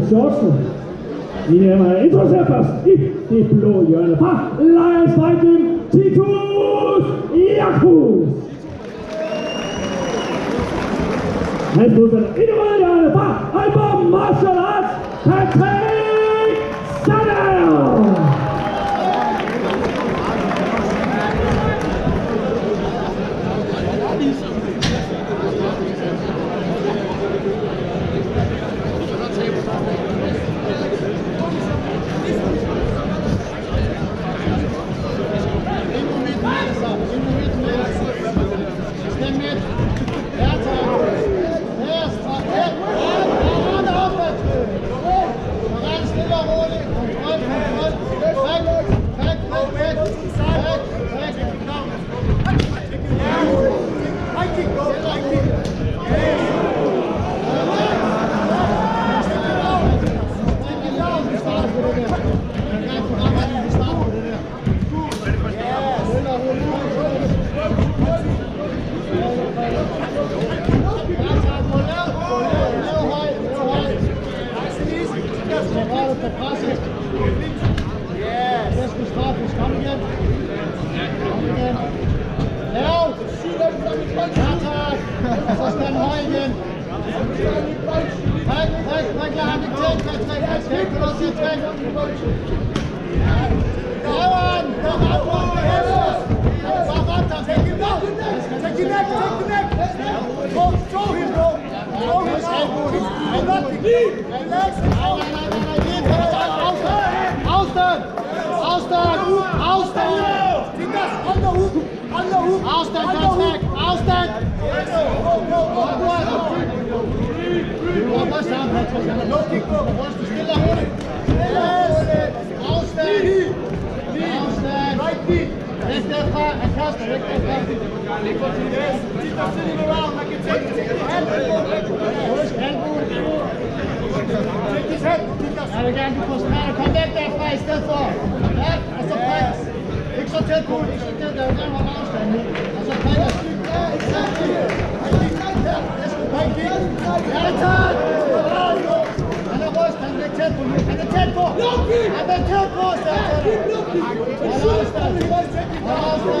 geschlossen. Hier mal Intro Serpers, die Blojörne, Lions Fighting, Titus Jakus. Heißt unser Innovator, Alba Martial Arts, Tatsächlich. Take him out! Take him out! Take him out! Take him out! Take him out! Take him out! Los, Kiko, du wolltest schneller holen. Yes! Auswärts! derfra, han kaster væk derfra. Yes, de der sitting around, man kan tænke til albuen. Husk albuen. Tænk dig selv. Jeg vil gerne, du koncentrerer for. Ja, og så pres. Ikke så tæt på, ikke så tæt, der er jo gerne meget afstand nu. Og så pres. Ja, exakt. Han gik langt her. Han gik. Ja, det er tæt på. Han er tæt på. Han er tæt på.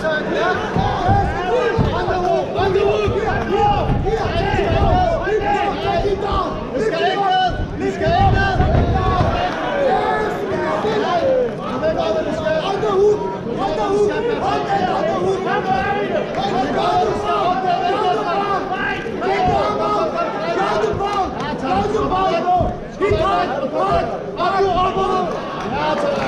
Hold! Hold! Hold! Hold! Hold!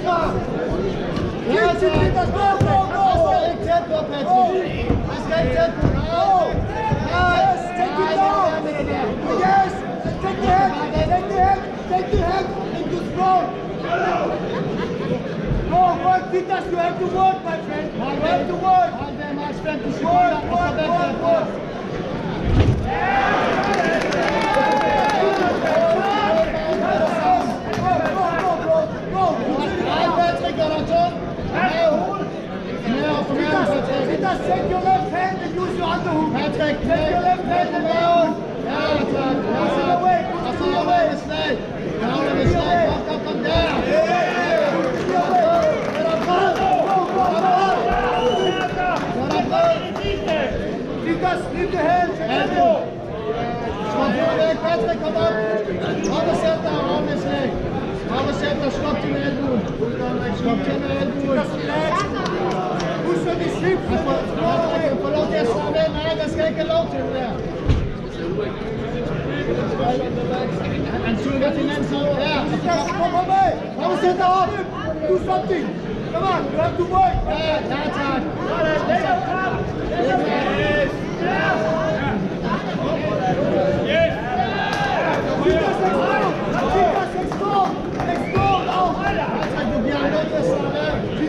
Griezmann! Yes! Take it down! Take the head! Take the head! Take the head! Into strong! No, work with us! You have to work, my friend! Have to work! Work, work, work, work! Vitas, take your left hand and use your underhook. Patrick, your left hand and. Push away, push away. On come. On on. On to the head wound. Swap to the head wound.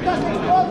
That's explode!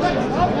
Stop!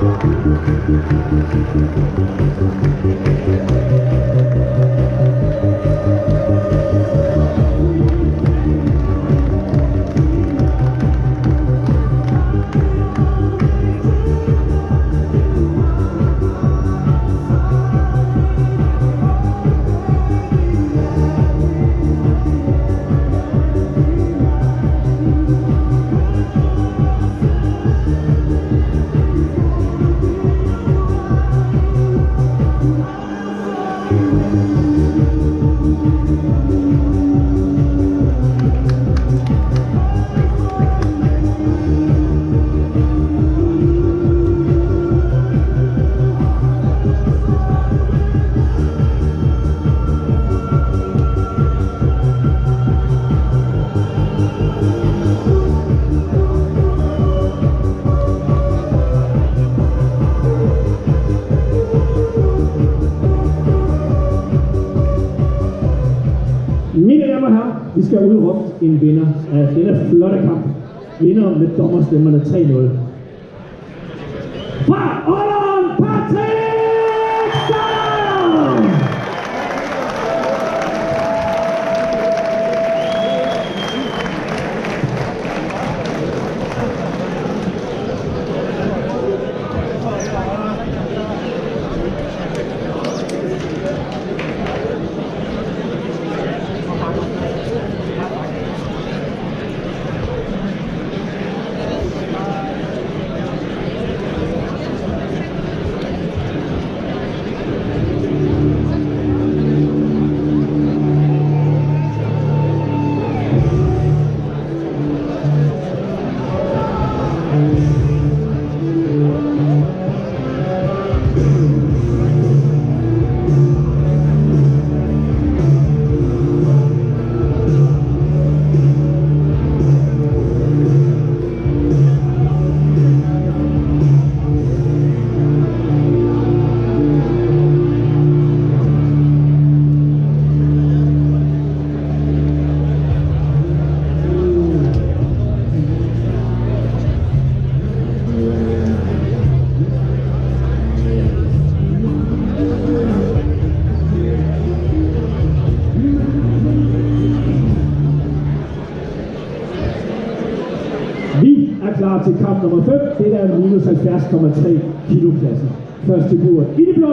Thank you. I skal udråbe en vinder af denne flotte kamp. Vinder med dommerstemmerne 3-0. Fra Ålderen Parti!